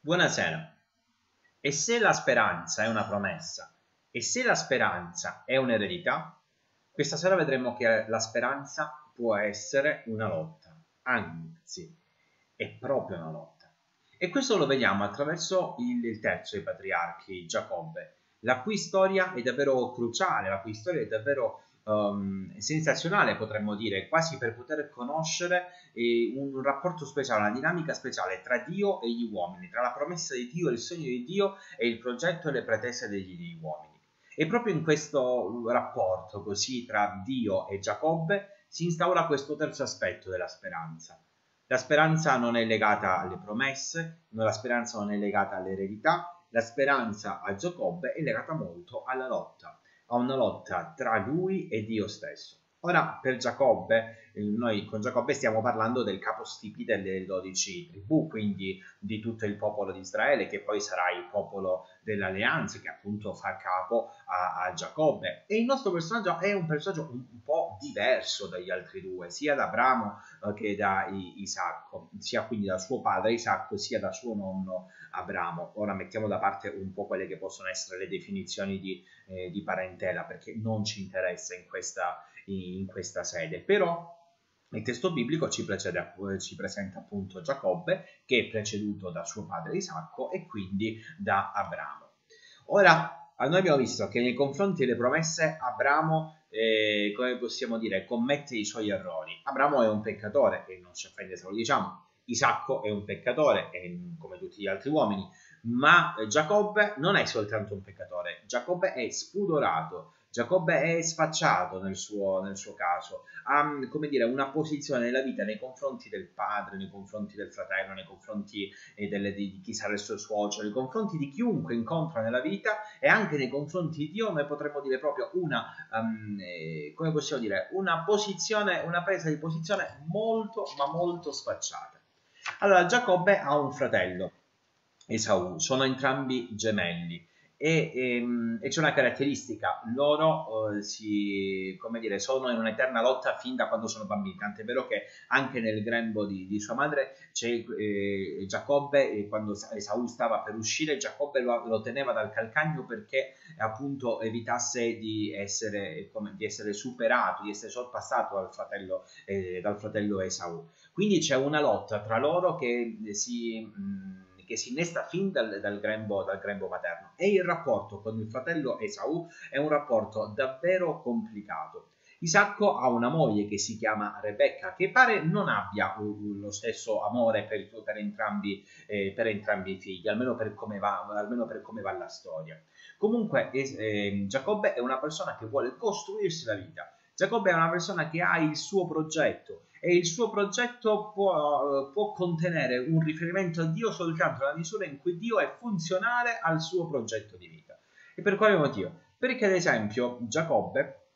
Buonasera. E se la speranza è una promessa e se la speranza è un'eredità, questa sera vedremo che la speranza può essere una lotta, anzi è proprio una lotta. E questo lo vediamo attraverso il, terzo dei patriarchi, Giacobbe, la cui storia è davvero cruciale, la cui storia è davvero um, sensazionale, potremmo dire, quasi per poter conoscere eh, un rapporto speciale, una dinamica speciale tra Dio e gli uomini, tra la promessa di Dio, il sogno di Dio e il progetto e le pretese degli, degli uomini. E proprio in questo rapporto così tra Dio e Giacobbe si instaura questo terzo aspetto della speranza. La speranza non è legata alle promesse, la speranza non è legata all'eredità, la speranza a Giacobbe è legata molto alla lotta, a una lotta tra lui e Dio stesso. Ora, per Giacobbe, noi con Giacobbe stiamo parlando del capostipite delle dodici tribù, quindi di tutto il popolo di Israele, che poi sarà il popolo dell'alleanza, che appunto fa capo a, a Giacobbe. E il nostro personaggio è un personaggio un, un po' diverso dagli altri due, sia da Abramo eh, che da Isacco, sia quindi da suo padre Isacco, sia da suo nonno Abramo. Ora mettiamo da parte un po' quelle che possono essere le definizioni di, eh, di parentela, perché non ci interessa in questa in questa sede, però il testo biblico ci, precede, ci, presenta appunto Giacobbe che è preceduto da suo padre Isacco e quindi da Abramo. Ora, noi abbiamo visto che nei confronti delle promesse Abramo, eh, come possiamo dire, commette i suoi errori. Abramo è un peccatore e non si offende se lo diciamo. Isacco è un peccatore, come tutti gli altri uomini, ma Giacobbe non è soltanto un peccatore, Giacobbe è spudorato, Giacobbe è sfacciato nel suo, nel suo caso, ha dire, una posizione nella vita nei confronti del padre, nei confronti del fratello, nei confronti eh, delle, di, di, chi sarà il suo suocero, nei confronti di chiunque incontra nella vita e anche nei confronti di Dio, noi potremmo dire proprio una, um, eh, come possiamo dire, una posizione, una presa di posizione molto, ma molto sfacciata. Allora, Giacobbe ha un fratello, Esaù, sono entrambi gemelli e, ehm, e, c'è una caratteristica, loro eh, si, come dire, sono in un'eterna lotta fin da quando sono bambini, tant'è vero che anche nel grembo di, di sua madre c'è eh, Giacobbe, e quando Esaù stava per uscire, Giacobbe lo, lo, teneva dal calcagno perché appunto evitasse di essere, come, di essere superato, di essere sorpassato dal fratello, eh, dal fratello Esaù. Quindi c'è una lotta tra loro che si... Mh, che si innesta fin dal, dal, grembo, dal grembo materno e il rapporto con il fratello Esaù è un rapporto davvero complicato. Isacco ha una moglie che si chiama Rebecca, che pare non abbia lo stesso amore per, per, entrambi, eh, per entrambi, i figli, almeno per, va, almeno per, come va, la storia. Comunque, eh, Giacobbe è una persona che vuole costruirsi la vita. Giacobbe è una persona che ha il suo progetto, e il suo progetto può, può, contenere un riferimento a Dio soltanto nella misura in cui Dio è funzionale al suo progetto di vita. E per quale motivo? Perché ad esempio Giacobbe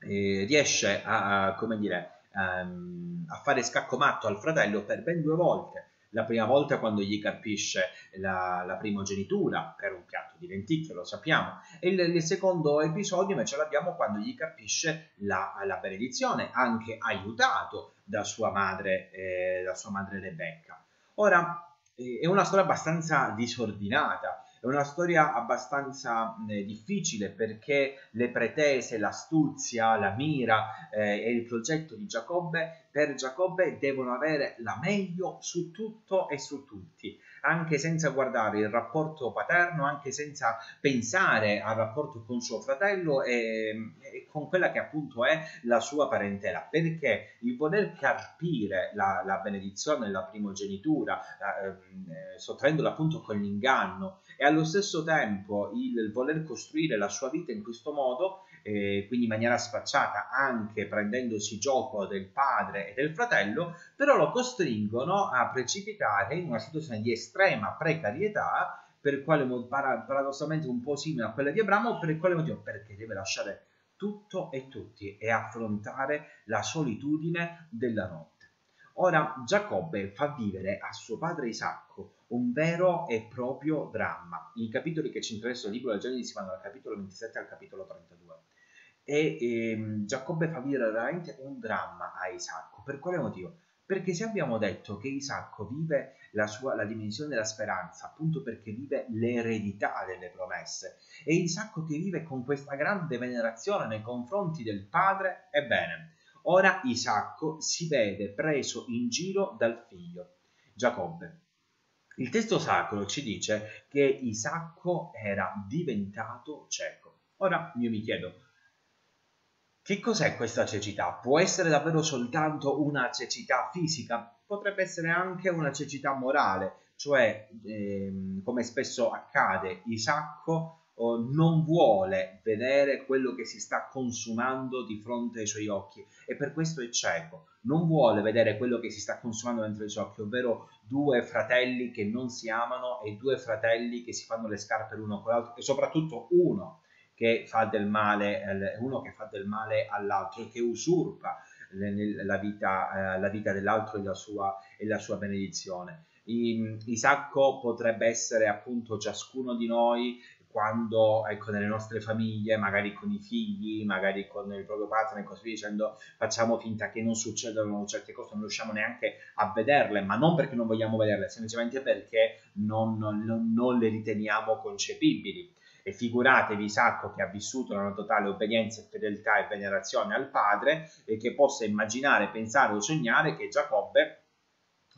eh, riesce a, come dire, um, a fare scacco matto al fratello per ben due volte la prima volta quando gli carpisce la, la primogenitura per un piatto di lenticchie, lo sappiamo, e il, il secondo episodio invece l'abbiamo quando gli carpisce la, la benedizione, anche aiutato da sua madre, eh, da sua madre Rebecca. Ora, eh, è una storia abbastanza disordinata, è una storia abbastanza eh, difficile perché le pretese, l'astuzia, la mira eh, e il progetto di Giacobbe per Giacobbe devono avere la meglio su tutto e su tutti anche senza guardare il rapporto paterno, anche senza pensare al rapporto con suo fratello e, e con quella che appunto è la sua parentela, perché il voler carpire la, la benedizione della primogenitura, eh, sottraendola appunto con l'inganno, e allo stesso tempo il voler costruire la sua vita in questo modo eh, quindi in maniera sfacciata anche prendendosi gioco del padre e del fratello, però lo costringono a precipitare in una situazione di estrema precarietà, per quale paradossalmente un po' simile a quella di Abramo, per quale motivo? Perché deve lasciare tutto e tutti e affrontare la solitudine della notte. Ora Giacobbe fa vivere a suo padre Isacco un vero e proprio dramma. I capitoli che ci interessano il libro del Genesi vanno dal capitolo 27 al capitolo 32 e ehm, Giacobbe fa vivere veramente un dramma a Isacco. Per quale motivo? Perché se abbiamo detto che Isacco vive la, sua, la dimensione della speranza, appunto perché vive l'eredità delle promesse, e Isacco che vive con questa grande venerazione nei confronti del padre, ebbene, ora Isacco si vede preso in giro dal figlio, Giacobbe. Il testo sacro ci dice che Isacco era diventato cieco. Ora io mi chiedo, che cos'è questa cecità? Può essere davvero soltanto una cecità fisica? Potrebbe essere anche una cecità morale, cioè, ehm, come spesso accade, Isacco oh, non vuole vedere quello che si sta consumando di fronte ai suoi occhi e per questo è cieco. Non vuole vedere quello che si sta consumando dentro i suoi occhi, ovvero due fratelli che non si amano e due fratelli che si fanno le scarpe l'uno con l'altro e soprattutto uno che fa del male, uno che fa del male all'altro e che usurpa la vita, eh, la vita dell'altro e la sua, e la sua benedizione. Isacco potrebbe essere appunto ciascuno di noi quando ecco nelle nostre famiglie, magari con i figli, magari con il proprio partner e così dicendo, facciamo finta che non succedano certe cose, non riusciamo neanche a vederle, ma non perché non vogliamo vederle, semplicemente perché non, non, non le riteniamo concepibili. E figuratevi Isacco che ha vissuto una totale obbedienza, fedeltà e venerazione al padre e che possa immaginare, pensare o sognare che Giacobbe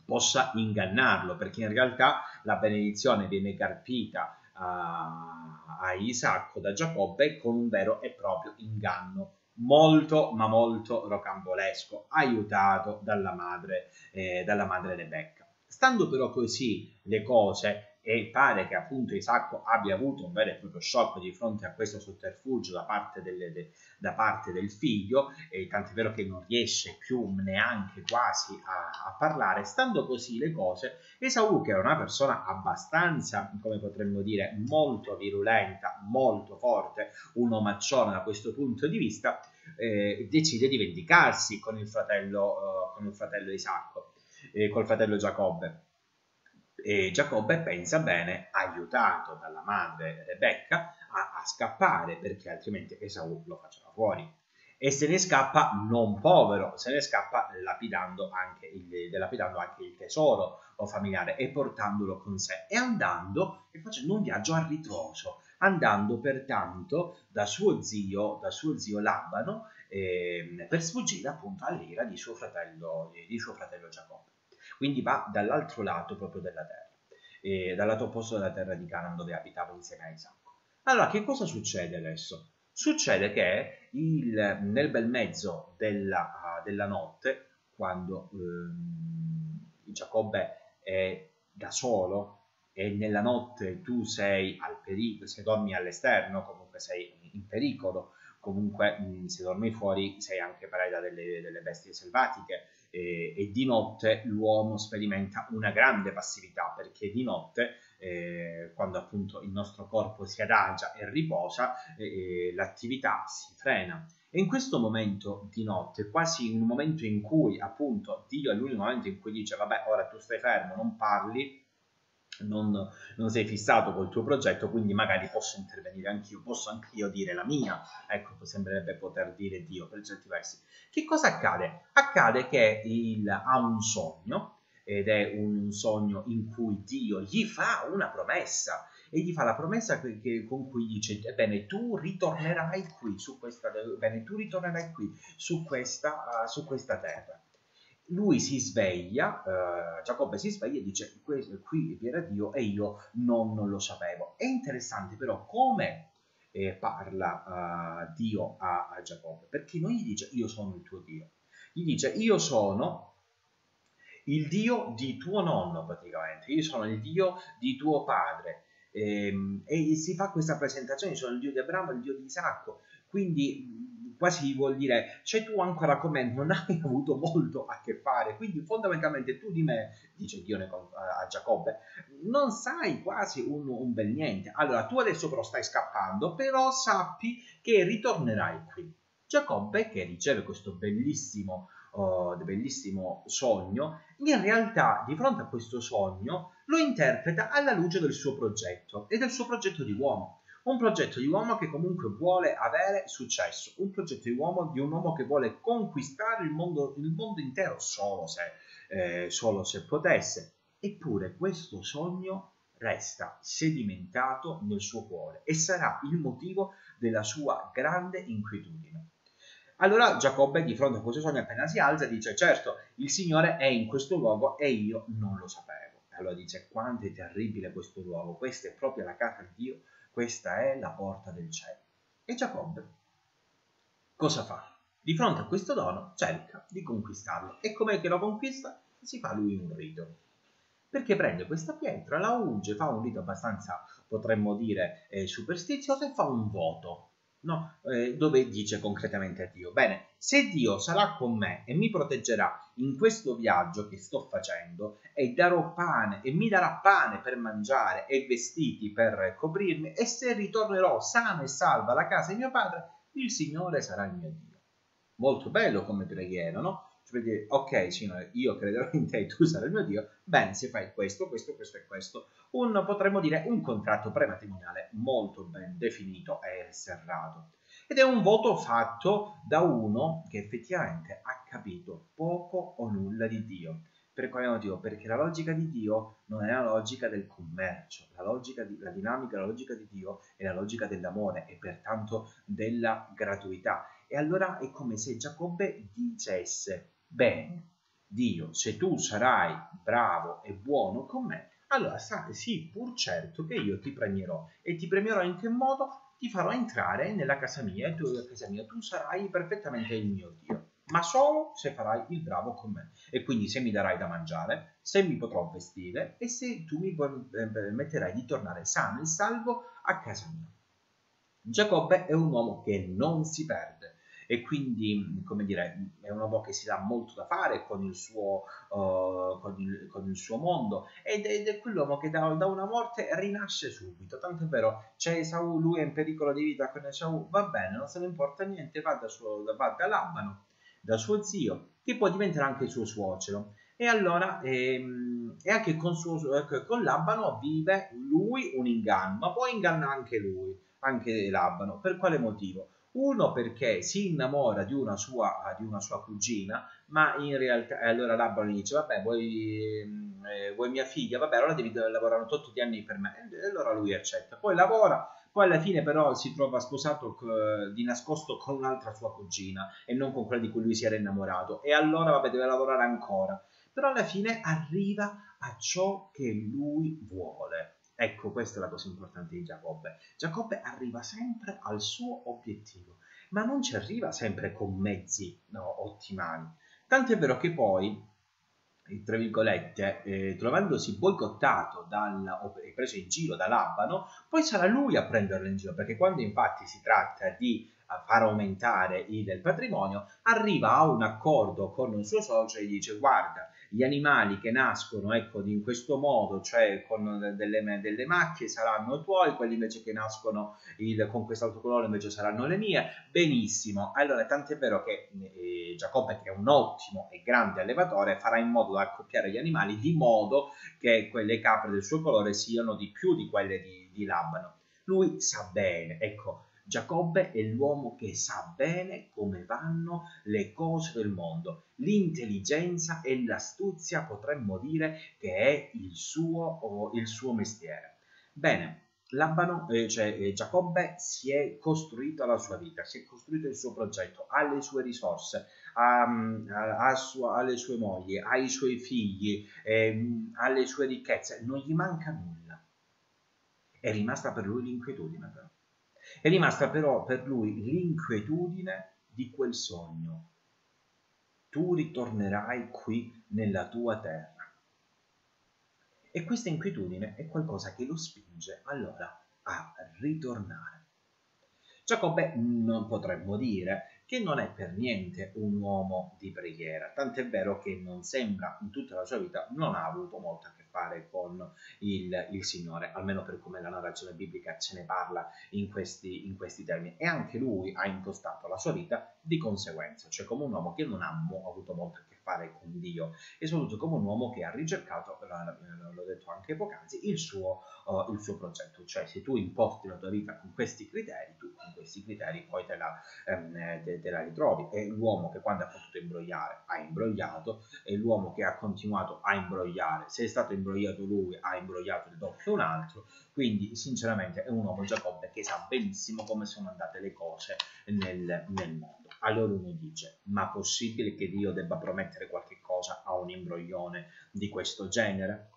possa ingannarlo, perché in realtà la benedizione viene carpita a, a Isacco da Giacobbe con un vero e proprio inganno molto ma molto rocambolesco, aiutato dalla madre, eh, dalla madre Rebecca. Stando però così le cose, e pare che appunto Isacco abbia avuto un vero e proprio shock di fronte a questo sotterfugio da parte, delle, de, da parte del figlio, e tant'è vero che non riesce più neanche quasi a, a, parlare. Stando così le cose, Esaù, che era una persona abbastanza, come potremmo dire, molto virulenta, molto forte, un omaccione da questo punto di vista, eh, decide di vendicarsi con il fratello, uh, con il fratello Isacco, eh, col fratello Giacobbe. E Giacobbe pensa bene, aiutato dalla madre Rebecca, a, a, scappare perché altrimenti Esaù lo faceva fuori. E se ne scappa non povero, se ne scappa lapidando anche il, lapidando anche il tesoro familiare e portandolo con sé. E andando e facendo un viaggio a ritroso, andando pertanto da suo zio, da suo zio Labano eh, per sfuggire appunto all'ira di suo fratello, di suo fratello Giacobbe quindi va dall'altro lato proprio della terra, e dal lato opposto della terra di Canaan dove abitava insieme a Isacco. Allora, che cosa succede adesso? Succede che il, nel bel mezzo della, della notte, quando ehm, Giacobbe è da solo e nella notte tu sei al pericolo, se dormi all'esterno, comunque sei in pericolo, comunque mh, se dormi fuori sei anche preda delle, delle bestie selvatiche, eh, e di notte l'uomo sperimenta una grande passività perché di notte eh, quando appunto il nostro corpo si adagia e riposa eh, l'attività si frena. E in questo momento di notte quasi in un momento in cui appunto Dio è l'unico momento in cui dice vabbè ora tu stai fermo non parli non, non, sei fissato col tuo progetto, quindi magari posso intervenire anch'io, posso anch'io dire la mia, ecco, sembrerebbe poter dire Dio per certi versi. Che cosa accade? Accade che il, ha un sogno, ed è un sogno in cui Dio gli fa una promessa, e gli fa la promessa che, che, con cui dice, ebbene, tu ritornerai qui su questa, bene, tu ritornerai qui su questa, uh, su questa terra lui si sveglia, eh, Giacobbe si sveglia e dice qui viene Dio e io non, non, lo sapevo. È interessante però come eh, parla uh, Dio a, a, Giacobbe, perché non gli dice io sono il tuo Dio, gli dice io sono il Dio di tuo nonno praticamente, io sono il Dio di tuo padre. E, ehm, e si fa questa presentazione, sono il Dio di Abramo, il Dio di Isacco, quindi quasi vuol dire, cioè tu ancora come non hai avuto molto a che fare, quindi fondamentalmente tu di me, dice Dio a Giacobbe, non sai quasi un, un bel niente. Allora tu adesso però stai scappando, però sappi che ritornerai qui. Giacobbe, che riceve questo bellissimo, uh, bellissimo sogno, in realtà di fronte a questo sogno lo interpreta alla luce del suo progetto e del suo progetto di uomo un progetto di uomo che comunque vuole avere successo, un progetto di uomo di un uomo che vuole conquistare il mondo, il mondo intero, solo se eh, solo se potesse. Eppure questo sogno resta sedimentato nel suo cuore e sarà il motivo della sua grande inquietudine. Allora Giacobbe di fronte a questo sogno appena si alza dice certo il Signore è in questo luogo e io non lo sapevo. Allora dice quanto è terribile questo luogo, questa è proprio la casa di Dio, questa è la porta del cielo. E Giacobbe cosa fa? Di fronte a questo dono cerca di conquistarlo e com'è che lo conquista? Si fa lui un rito perché prende questa pietra, la unge, fa un rito abbastanza, potremmo dire, eh, superstizioso e fa un voto, no? eh, dove dice concretamente a Dio, bene, se Dio sarà con me e mi proteggerà in questo viaggio che sto facendo e darò pane e mi darà pane per mangiare e vestiti per coprirmi e se ritornerò sano e salvo alla casa di mio padre, il Signore sarà il mio Dio. Molto bello come preghiera, no? Cioè dire, ok Signore, io crederò in te, tu sarai il mio Dio, bene, se fai questo, questo, questo e questo, un, potremmo dire, un contratto prematrimoniale molto ben definito e serrato. Ed è un voto fatto da uno che effettivamente ha capito poco o nulla di Dio. Per quale motivo? Perché la logica di Dio non è la logica del commercio, la, logica di, la dinamica, la logica di Dio è la logica dell'amore e pertanto della gratuità. E allora è come se Giacobbe dicesse, bene, Dio, se tu sarai bravo e buono con me, allora sì, pur certo che io ti premierò. E ti premierò in che modo? Ti farò entrare nella casa mia e tu, casa mia, tu sarai perfettamente il mio Dio. Ma solo se farai il bravo con me. E quindi se mi darai da mangiare, se mi potrò vestire e se tu mi permetterai di tornare sano e salvo a casa mia. Giacobbe è un uomo che non si perde e quindi, come dire, è un uomo che si dà molto da fare con il suo, uh, con il, con il suo mondo ed, ed, è quell'uomo che da, da, una morte rinasce subito, tanto è vero, c'è Esaù, lui è in pericolo di vita con Esaù, va bene, non se ne importa niente, va da, suo, va da Labano, da suo zio, che poi diventerà anche suo suocero. E allora, ehm, e anche con, suo, con Labano vive lui un inganno, ma poi inganna anche lui, anche Labano. Per quale motivo? Uno perché si innamora di una sua, di una sua cugina, ma in realtà allora Labano gli dice vabbè vuoi, eh, vuoi mia figlia, vabbè allora devi lavorare 8 anni per me. E allora lui accetta. Poi lavora, poi alla fine però si trova sposato di nascosto con un'altra sua cugina e non con quella di cui lui si era innamorato. E allora vabbè deve lavorare ancora. Però alla fine arriva a ciò che lui vuole Ecco, questa è la cosa importante di Giacobbe. Giacobbe arriva sempre al suo obiettivo, ma non ci arriva sempre con mezzi no, ottimali. È vero che poi, tra virgolette, eh, trovandosi boicottato e preso in giro da Labano, poi sarà lui a prenderlo in giro, perché quando infatti si tratta di far aumentare il patrimonio, arriva a un accordo con il suo socio e dice guarda, gli animali che nascono ecco, in questo modo, cioè con delle, delle macchie, saranno tuoi, quelli invece che nascono il, con quest'altro colore invece saranno le mie, benissimo. Allora, tant'è vero che eh, Giacobbe, che è un ottimo e grande allevatore, farà in modo da accoppiare gli animali di modo che quelle capre del suo colore siano di più di quelle di, di Labano. Lui sa bene, ecco, Giacobbe è l'uomo che sa bene come vanno le cose del mondo. L'intelligenza e l'astuzia potremmo dire che è il suo, il suo mestiere. Bene, Labano, eh, cioè eh, Giacobbe si è costruito la sua vita, si è costruito il suo progetto, ha le sue risorse, ha, ha, ha sua, le sue mogli, ha i suoi figli, eh, ha le sue ricchezze, non gli manca nulla. È rimasta per lui l'inquietudine però. È rimasta però per lui l'inquietudine di quel sogno. Tu ritornerai qui nella tua terra. E questa inquietudine è qualcosa che lo spinge allora a ritornare. Giacobbe non potremmo dire che non è per niente un uomo di preghiera, tant'è vero che non sembra in tutta la sua vita non ha avuto molto a che fare con il, il Signore, almeno per come la narrazione biblica ce ne parla in questi, in questi termini. E anche lui ha impostato la sua vita di conseguenza, cioè come un uomo che non ha avuto molto a che fare con Dio, è soprattutto come un uomo che ha ricercato, l'ho detto anche poc'anzi, il suo, uh, il suo progetto, cioè se tu imposti la tua vita con questi criteri, tu con questi criteri poi te la, um, te, te la ritrovi, è l'uomo che quando ha potuto imbrogliare ha imbrogliato, è l'uomo che ha continuato a imbrogliare, se è stato imbrogliato lui ha imbrogliato il doppio un altro, quindi sinceramente è un uomo Giacobbe che sa benissimo come sono andate le cose nel, nel mondo. Allora uno dice, ma possibile che Dio debba promettere qualche cosa a un imbroglione di questo genere?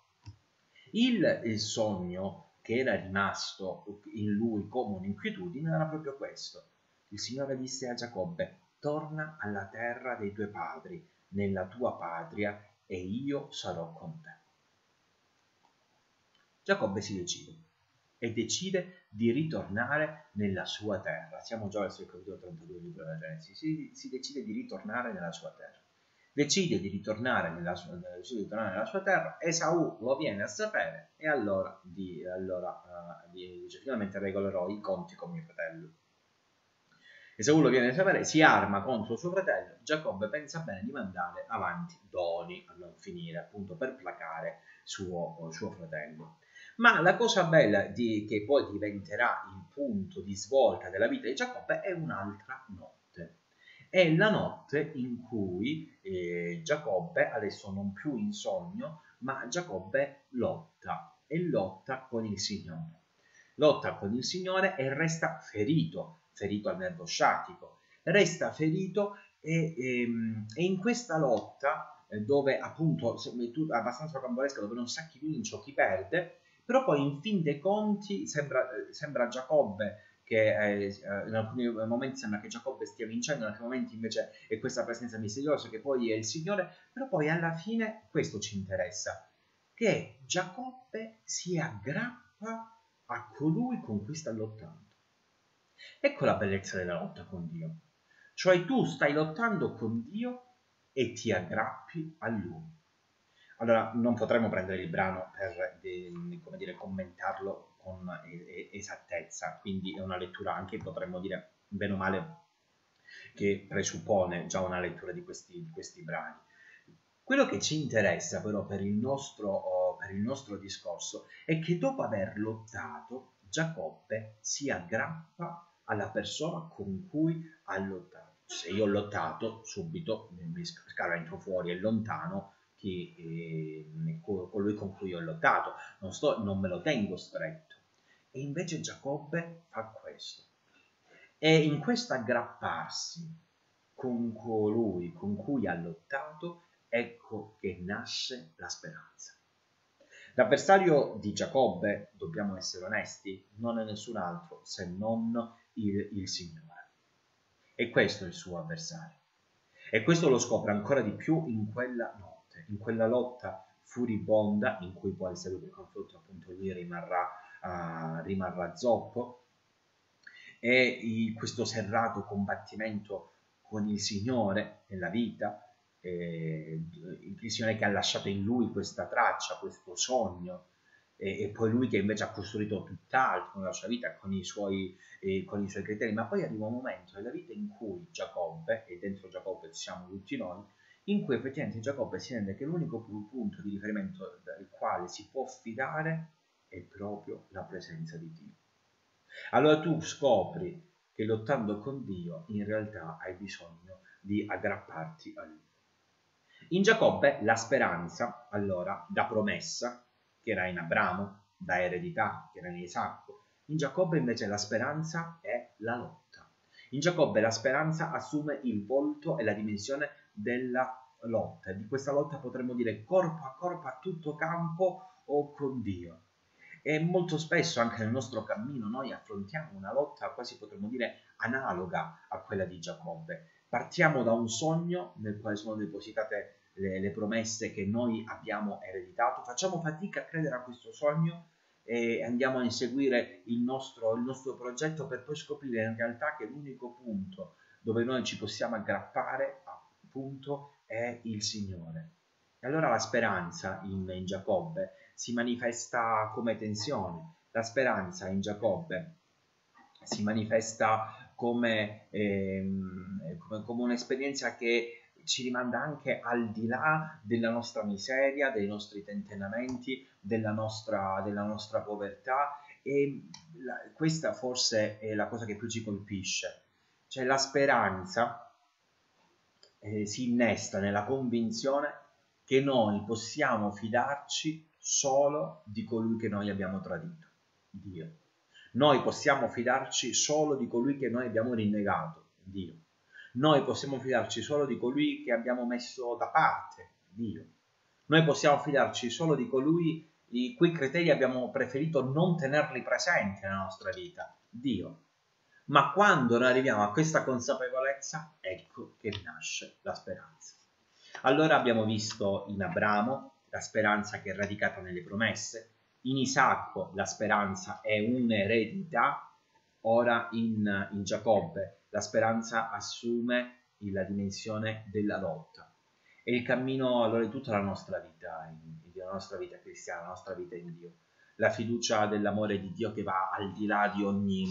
Il, il sogno che era rimasto in lui come un'inquietudine era proprio questo. Il Signore disse a Giacobbe, torna alla terra dei tuoi padri, nella tua patria, e io sarò con te. Giacobbe si decide e decide di ritornare nella sua terra. Siamo già il capitolo 32 del libro della Genesi. Si, si, decide di ritornare nella sua terra. Decide di ritornare nella sua, di ritornare nella sua terra. Esaù lo viene a sapere e allora, di, allora uh, dice finalmente regolerò i conti con mio fratello. Esaù lo viene a sapere, si arma contro suo fratello. Giacobbe pensa bene di mandare avanti doni a non finire, appunto per placare suo, suo fratello. Ma la cosa bella di, che poi diventerà il punto di svolta della vita di Giacobbe è un'altra notte. È la notte in cui eh, Giacobbe, adesso non più in sogno, ma Giacobbe lotta e lotta con il Signore. Lotta con il Signore e resta ferito, ferito al nervo sciatico, resta ferito e, e, ehm, e in questa lotta eh, dove appunto è abbastanza cambolesca, dove non sa chi vince o chi perde, però poi in fin dei conti sembra, sembra Giacobbe che eh, in alcuni momenti sembra che Giacobbe stia vincendo, in altri momenti invece è questa presenza misteriosa che poi è il Signore, però poi alla fine questo ci interessa, che Giacobbe si aggrappa a colui con cui sta lottando. Ecco la bellezza della lotta con Dio. Cioè tu stai lottando con Dio e ti aggrappi a Lui. Allora, non potremmo prendere il brano per come dire, commentarlo con esattezza, quindi è una lettura anche, potremmo dire, bene o male, che presuppone già una lettura di questi, di questi brani. Quello che ci interessa però per il, nostro, per il nostro discorso è che dopo aver lottato, Giacobbe si aggrappa alla persona con cui ha lottato. Se io ho lottato, subito mi scavento fuori e lontano chi, eh, colui con cui ho lottato, non, sto, non me lo tengo stretto. E invece Giacobbe fa questo. E in questo aggrapparsi con colui con cui ha lottato, ecco che nasce la speranza. L'avversario di Giacobbe, dobbiamo essere onesti, non è nessun altro se non il, il Signore. E questo è il suo avversario. E questo lo scopre ancora di più in quella notte in quella lotta furibonda in cui poi se seguito il confronto appunto lui rimarrà, uh, rimarrà zoppo. E il, questo serrato combattimento con il Signore nella vita eh, il Signore che ha lasciato in lui questa traccia, questo sogno e, e poi lui che invece ha costruito tutt'altro nella sua vita con i, suoi, eh, con i suoi criteri. Ma poi arriva un momento nella vita in cui Giacobbe e dentro Giacobbe siamo tutti noi in cui effettivamente Giacobbe si rende che l'unico punto di riferimento dal quale si può fidare è proprio la presenza di Dio. Allora tu scopri che lottando con Dio in realtà hai bisogno di aggrapparti a Lui. In Giacobbe la speranza, allora, da promessa, che era in Abramo, da eredità, che era in Isacco, in Giacobbe invece la speranza è la lotta. In Giacobbe la speranza assume il volto e la dimensione della lotta. Di questa lotta potremmo dire corpo a corpo a tutto campo o con Dio. E molto spesso anche nel nostro cammino noi affrontiamo una lotta quasi potremmo dire analoga a quella di Giacobbe. Partiamo da un sogno nel quale sono depositate le, le promesse che noi abbiamo ereditato, facciamo fatica a credere a questo sogno e andiamo a inseguire il nostro, il nostro progetto per poi scoprire in realtà che l'unico punto dove noi ci possiamo aggrappare appunto è il Signore. E allora la speranza in, in Giacobbe si manifesta come tensione, la speranza in Giacobbe si manifesta come, ehm, come, come un'esperienza che ci rimanda anche al di là della nostra miseria, dei nostri tentennamenti, della nostra, della nostra povertà. E la, questa forse è la cosa che più ci colpisce, cioè la speranza eh, si innesta nella convinzione che noi possiamo fidarci solo di colui che noi abbiamo tradito, Dio. Noi possiamo fidarci solo di colui che noi abbiamo rinnegato, Dio. Noi possiamo fidarci solo di colui che abbiamo messo da parte, Dio. Noi possiamo fidarci solo di colui i cui criteri abbiamo preferito non tenerli presenti nella nostra vita, Dio. Ma quando noi arriviamo a questa consapevolezza, ecco che nasce la speranza. Allora abbiamo visto in Abramo la speranza che è radicata nelle promesse, in Isacco la speranza è un'eredità, ora in, in Giacobbe la speranza assume la dimensione della lotta. E il cammino allora di tutta la nostra vita, la nostra vita cristiana, la nostra vita in Dio. La fiducia dell'amore di Dio che va al di là di ogni,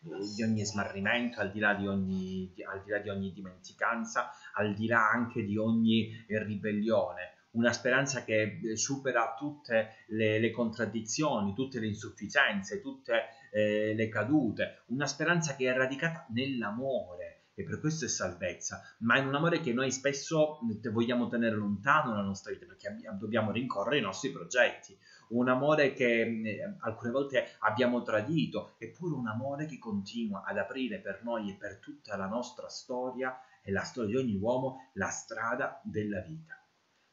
di ogni smarrimento, al di là di ogni, al di là di ogni dimenticanza, al di là anche di ogni ribellione. Una speranza che supera tutte le, le contraddizioni, tutte le insufficienze, tutte eh, le cadute, una speranza che è radicata nell'amore e per questo è salvezza, ma è un amore che noi spesso vogliamo tenere lontano nella nostra vita perché dobbiamo rincorrere i nostri progetti, un amore che eh, alcune volte abbiamo tradito, eppure un amore che continua ad aprire per noi e per tutta la nostra storia e la storia di ogni uomo la strada della vita.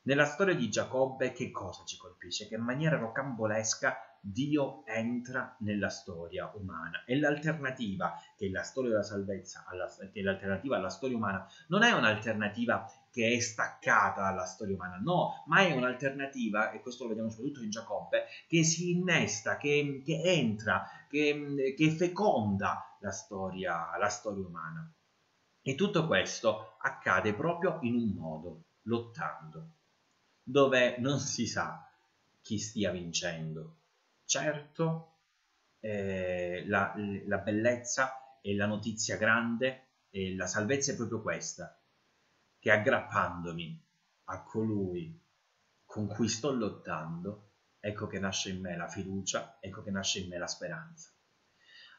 Nella storia di Giacobbe che cosa ci colpisce? Che in maniera rocambolesca Dio entra nella storia umana e l'alternativa che è la storia della salvezza, alla, che è l'alternativa alla storia umana, non è un'alternativa che è staccata dalla storia umana, no, ma è un'alternativa, e questo lo vediamo soprattutto in Giacobbe, che si innesta, che, che entra, che, che feconda la storia, la storia umana. E tutto questo accade proprio in un modo, lottando dove non si sa chi stia vincendo. Certo, eh, la, la bellezza e la notizia grande e la salvezza è proprio questa, che aggrappandomi a colui con cui sto lottando, ecco che nasce in me la fiducia, ecco che nasce in me la speranza.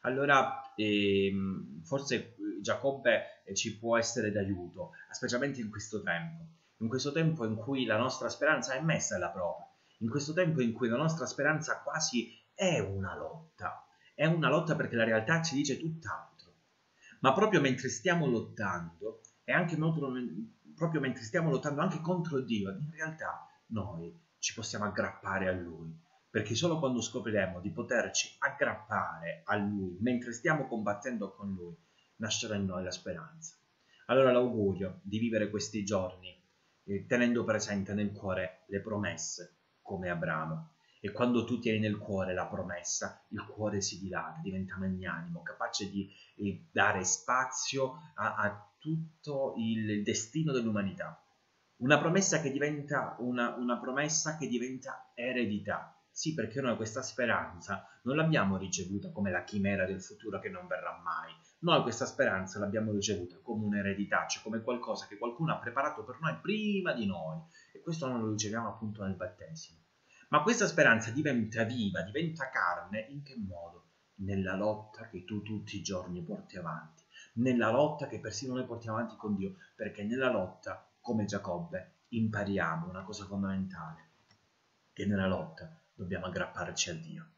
Allora, ehm, forse Giacobbe ci può essere d'aiuto, specialmente in questo tempo, in questo tempo in cui la nostra speranza è messa alla prova, in questo tempo in cui la nostra speranza quasi è una lotta, è una lotta perché la realtà ci dice tutt'altro, ma proprio mentre stiamo lottando, e anche proprio mentre stiamo lottando anche contro Dio, in realtà noi ci possiamo aggrappare a Lui, perché solo quando scopriremo di poterci aggrappare a Lui mentre stiamo combattendo con Lui, nascerà in noi la speranza. Allora l'augurio di vivere questi giorni eh, tenendo presente nel cuore le promesse, come Abramo. E quando tu tieni nel cuore la promessa, il cuore si dilata, diventa magnanimo, capace di dare spazio a, a, tutto il destino dell'umanità. Una promessa che diventa una, una promessa che diventa eredità. Sì, perché noi questa speranza non l'abbiamo ricevuta come la chimera del futuro che non verrà mai, noi questa speranza l'abbiamo ricevuta come un'eredità, cioè come qualcosa che qualcuno ha preparato per noi prima di noi questo non lo riceviamo appunto nel battesimo. Ma questa speranza diventa viva, diventa carne, in che modo? Nella lotta che tu tutti i giorni porti avanti, nella lotta che persino noi portiamo avanti con Dio, perché nella lotta, come Giacobbe, impariamo una cosa fondamentale, che nella lotta dobbiamo aggrapparci a Dio.